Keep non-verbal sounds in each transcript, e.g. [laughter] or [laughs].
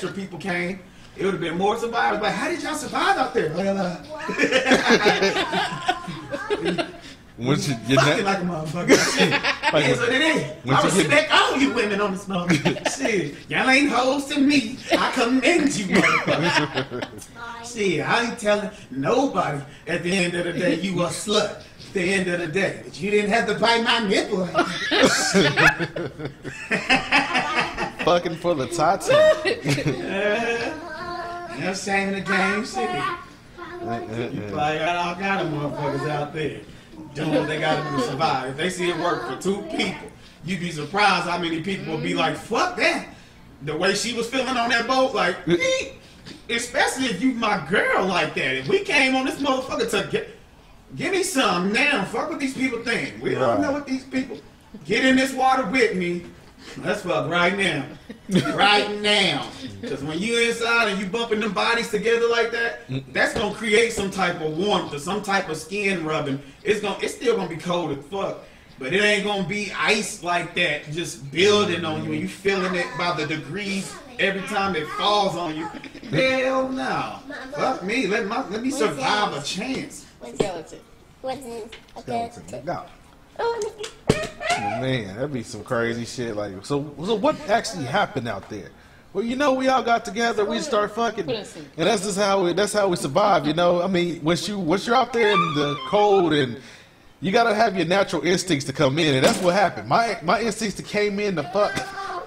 extra people came, it would have been more survivors. But how did y'all survive out there? [laughs] Once you get Fucking that, like a motherfucker. Shit. [laughs] Like, That's what it is. once I you get- respect all you women on this motherfucker. [laughs] Shit. Y'all ain't hoes to me. I commend you, motherfucker. Shit, I ain't telling nobody at the end of the day you a slut. At the end of the day. But you didn't have to bite my nipple. Fucking for the Tati. No shame in the game, shit. You probably got all kind of motherfuckers out there doing what they gotta do to survive. If they see it work for two people, you'd be surprised how many people will be like, fuck that. The way she was feeling on that boat, like, especially if you my girl like that. If we came on this motherfucker to get, give me some now. Fuck what these people think. We don't know what these people. Get in this water with me. Let's fuck right now. right now. Because when you inside and you bumping them bodies together like that, that's gonna create some type of warmth or some type of skin rubbing. It's gonna it's still gonna be cold as fuck. But it ain't gonna be ice like that, just building on you and you feeling it by the degrees every time it falls on you. Hell no. Fuck me. Let my let me survive a chance. What's Skeleton. What's in okay. No. Oh, Man, that'd be some crazy shit. Like, so, so what actually happened out there? Well, you know, we all got together, we start fucking, and that's just how we, that's how we survive. You know, I mean, once you once you're out there in the cold and you gotta have your natural instincts to come in, and that's what happened. My my instincts to came in to fuck.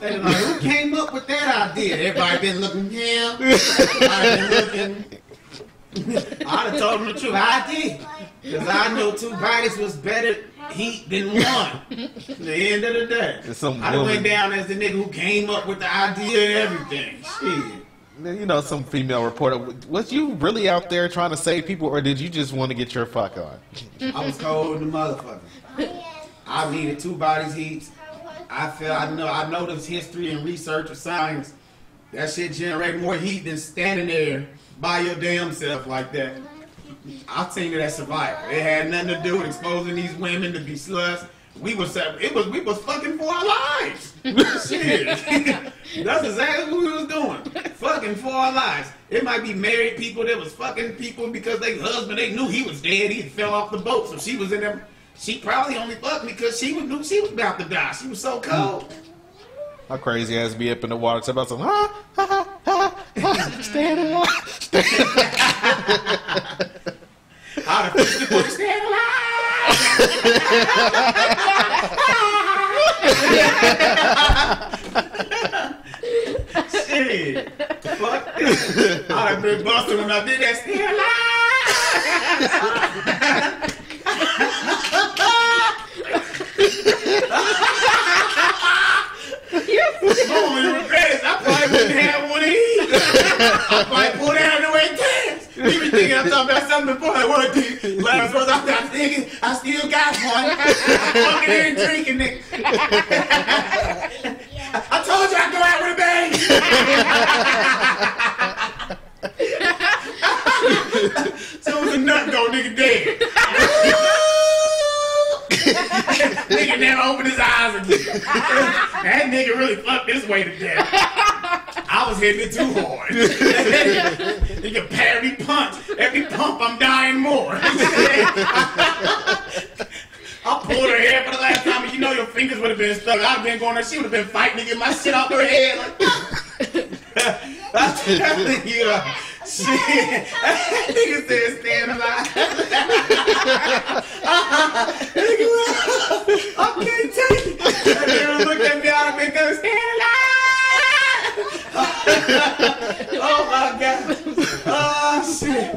They like, who came up with that idea? Everybody been looking him. Everybody been looking. [laughs] I'd have told them the truth. I did. Because I know two bodies was better heat than one. At the end of the day. I done went down as the nigga who came up with the idea and everything. Shit. You know, some female reporter. Was you really out there trying to save people, or did you just want to get your fuck on? I was cold a motherfucker. I needed two bodies heat. I feel I know I know this history and research of science. That shit generate more heat than standing there by your damn self like that. I seen it as survival. It had nothing to do with exposing these women to be sluts. We was it was we was fucking for our lives. [laughs] Shit. [laughs] That's exactly what we was doing. Fucking for our lives. It might be married people that was fucking people because they husband they knew he was dead. He fell off the boat, so she was in them. She probably only fucked me because she was knew she was about to die. She was so cold. My crazy ass be up in the water, talking about some, ha, ha, ha, ha, ha, stand alive, stand I'd Shit. Fuck [laughs] this. I'd have been busted when I did that. Stand alive. I. I probably pull down the way dance. You be thinking I'm talking about something before I work. Last words I'm not thinking, I still got one. Fucking drinking. I told you I'd go out with a bang. [laughs] so it was a nut go, nigga dead. [laughs] nigga never opened his eyes again. that nigga really fucked this way to death. I was hitting it too hard. [laughs] nigga parry punch. Every pump I'm dying more. I pulled her hair for the last time, and you know your fingers would have been stuck. I'd have been going there. She would have been fighting to get my shit off her head. Like, [laughs] that's telling you, uh, shit. [laughs] That nigga said stand alive. [laughs] I can't take it. That nigga looked at me out of been going stand alive. oh my god. Oh shit.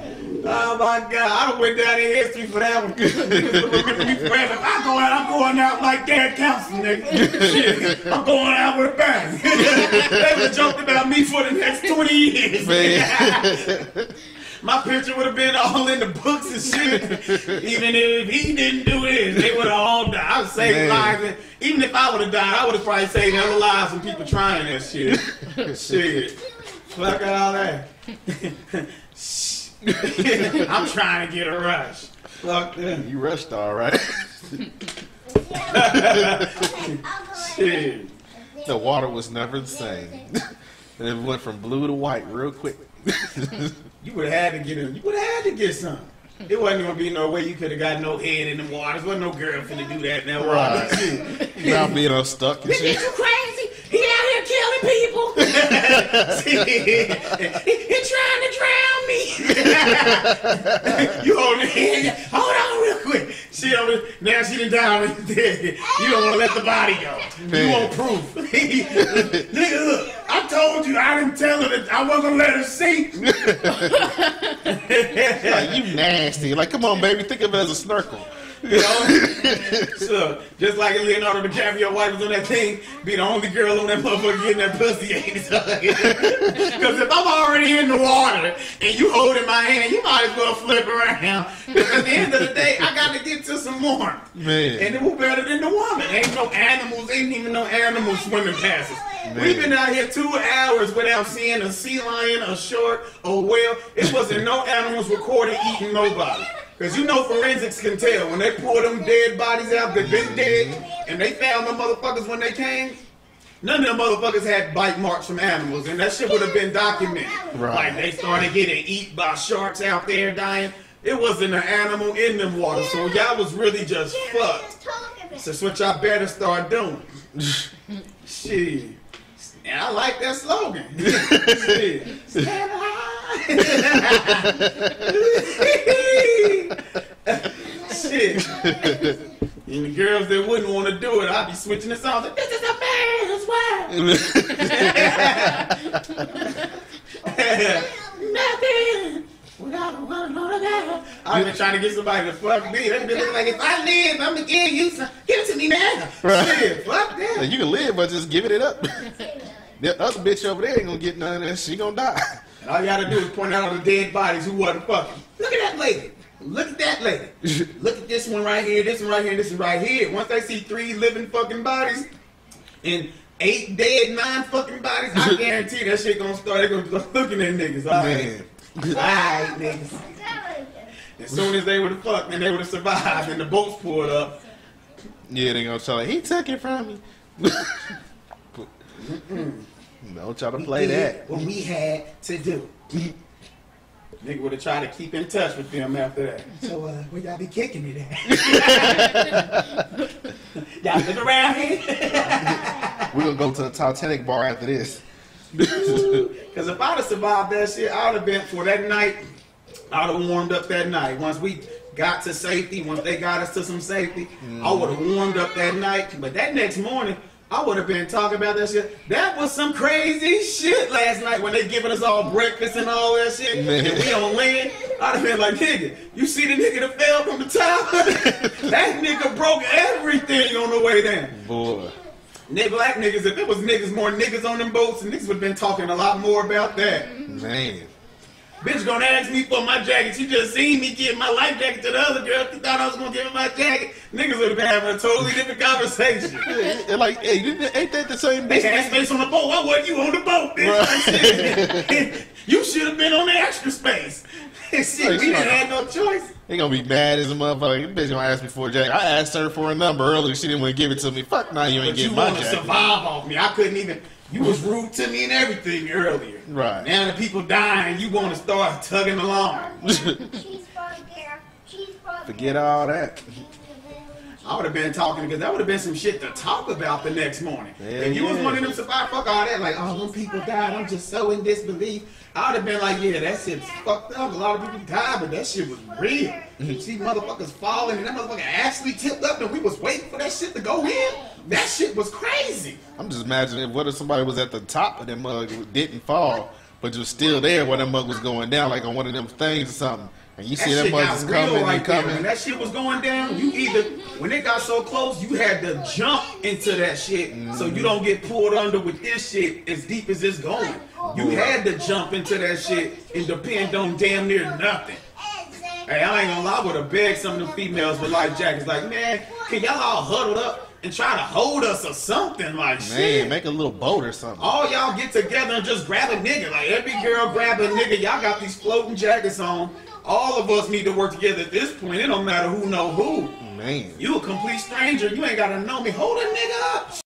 Oh my god. I done went down in history for that one. Niggas gonna look at me forever. If I go out, I'm going out like Derek Council, nigga. I'm going out with a bang. [laughs] they would joked about me for the next 20 years. [laughs] My picture would have been all in the books and shit. Even if he didn't do this, they would have all died. I would save Man. lives. Even if I would have died, I would have probably saved other lives from people trying that shit. [laughs] shit. Fuck all that. [laughs] I'm trying to get a rush. Fuck them. You rushed all right. Shit. The water was never the same. And [laughs] it went from blue to white real quick. You would have had to get him. You would have had to get some. It wasn't gonna be no way you could have got no head in the waters. Wasn't no girl finna do that in that water. Right. Shit. [laughs] now being unstuck and Bitch, shit. you crazy? He out here killing people. he, he trying to drown me. [laughs] you hold hand. Hold on real quick. She over now she done down and dead. You don't want to let the body go. You want proof. [laughs] Nigga, look, I told you I didn't tell her that I wasn't gonna let her sink. [laughs] Like, you nasty. Like, come on, baby. Think of it as a snorkel. You know? [laughs] so, just like Leonardo DiCaprio wife was on that thing, be the only girl on that motherfucker getting that pussy. Because [laughs] if I'm already in the water and you holding my hand, you might as well flip around. 'Cause at the end of the day, I got to get to some more. Man. And who better than the woman? Ain't no animals, ain't even no animals swimming past us. We've been out here two hours without seeing a sea lion, a shark, a whale. It wasn't no animals recorded eating nobody. Cause you know forensics can tell when they pull them dead bodies out that been dead and they found them motherfuckers when they came. None of them motherfuckers had bite marks from animals, and that shit would have been documented. Right. Like they started getting eaten by sharks out there dying. It wasn't an animal in them waters, so y'all was really just fucked. So that's what y'all better start doing. [laughs] Shit. And I like that slogan. [laughs] Shit. [laughs] Stand high. Shit. [laughs] And the girls that wouldn't want to do it, I'd be switching the songs. Like, this is a man's world. Nothing. Without a one on that. I've been trying to get somebody to fuck me. They've been like, if I live, I'm gonna give you some. Give it to me now. [laughs] Right. Shit, fuck that. you can live, but just giving it up. [laughs] that other bitch over there ain't gonna get none of that. She gonna die. And all you gotta do is point out all the dead bodies who wasn't fucking. Look at that lady. Look at that lady. Look at this one right here, this one right here, this one right here. Once they see three living fucking bodies and eight dead, nine fucking bodies, I [laughs] guarantee that shit gonna start. They're gonna start looking at niggas. All right. Man. Alright, niggas. As soon as they would have fucked and they would have survived and the boats pulled up, Yeah, they gonna try like, he took it from me. [laughs] Don't try to play did that. What we had to do. [laughs] Nigga would have tried to keep in touch with them after that. So, uh, where y'all be kicking it at? [laughs] [laughs] y'all live around here? We're gonna go to the Titanic bar after this. [laughs] Because if I'd have survived that shit, I would have been for that night. I would have warmed up that night. Once we got to safety, once they got us to some safety, I would have warmed up that night. But that next morning, I would have been talking about that shit. That was some crazy shit last night when they giving us all breakfast and all that shit. Man. And we on land. I'd have been like, nigga, you see the nigga that fell from the top? [laughs] that nigga broke everything on the way down. Boy. Nigga, black niggas, if it was niggas, more niggas on them boats, and niggas would have been talking a lot more about that. Man. Bitch gonna ask me for my jacket. She just seen me give my life jacket to the other girl. She thought I was gonna give her my jacket. Niggas would have been having a totally different conversation. [laughs] Yeah, like, hey, ain't that the same They bitch? had space on the boat. Why weren't you on the boat, bitch? [laughs] you should have been on the extra space. [laughs] Shit, we didn't have no choice. They gonna be mad as a motherfucker. This bitch gonna ask me for a jacket. I asked her for a number earlier. She didn't want to give it to me. Fuck, now you ain't But you getting my want to jacket. survive off me. I couldn't even. You was rude to me and everything earlier. Right. Now the people dying, you want to start tugging along. Forget all that. I would have been talking because that would have been some shit to talk about the next morning. Yeah, if you was one of them survive, ah, fuck all that. Like, oh, them people died, I'm just so in disbelief. I would have been like, yeah, that shit's fucked up. A lot of people died, but that shit was real. You see motherfuckers falling, and that motherfucker actually tipped up, and we was waiting for that shit to go in. That shit was crazy. I'm just imagining what if somebody was at the top of that mug didn't fall, but was still there when that mug was going down, like on one of them things or something. And you That see mug real coming right and there. When that shit was going down, you either when it got so close, you had to jump into that shit so you mm-hmm. don't get pulled under with this shit as deep as it's going. You had to jump into that shit and depend on damn near nothing. Hey, I ain't gonna lie, I would have begged some of them females with life jackets, like, man, can y'all all huddle up and try to hold us or something like Man, shit? make a little boat or something. All y'all get together and just grab a nigga. Like every girl grab a nigga. Y'all got these floating jackets on. All of us need to work together at this point. It don't matter who know who. Man. You a complete stranger. You ain't gotta know me. Hold a nigga up.